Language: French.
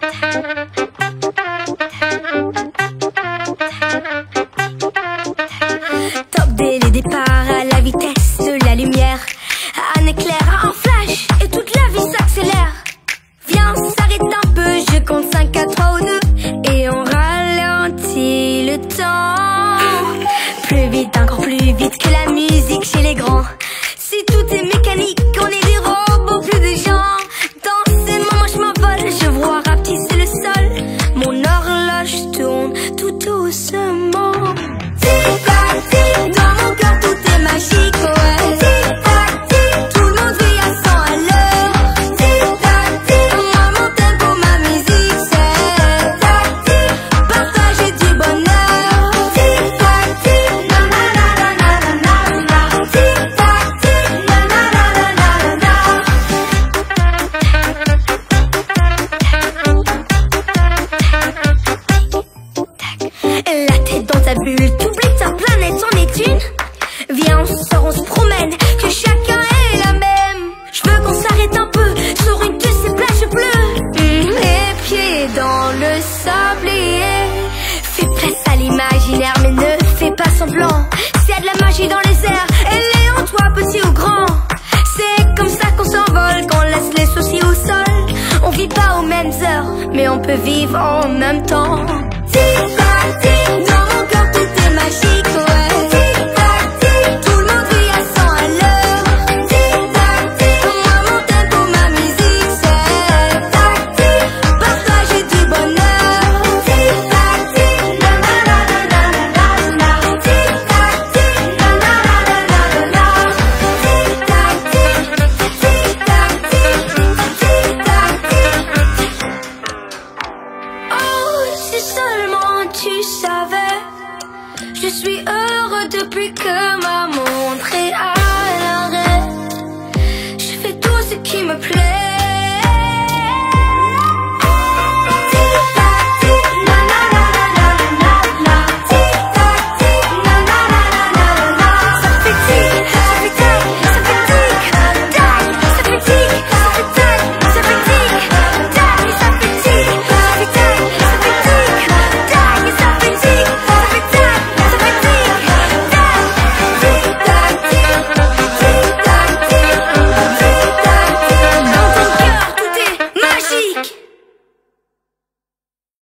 Thank you. le sablier. Fais place à l'imaginaire, mais ne fais pas semblant. S'il y a de la magie dans les airs, elle est en toi, petit ou grand. C'est comme ça qu'on s'envole, qu'on laisse les soucis au sol. On vit pas aux mêmes heures, mais on peut vivre en même temps. Je suis heureux depuis que m'a montré à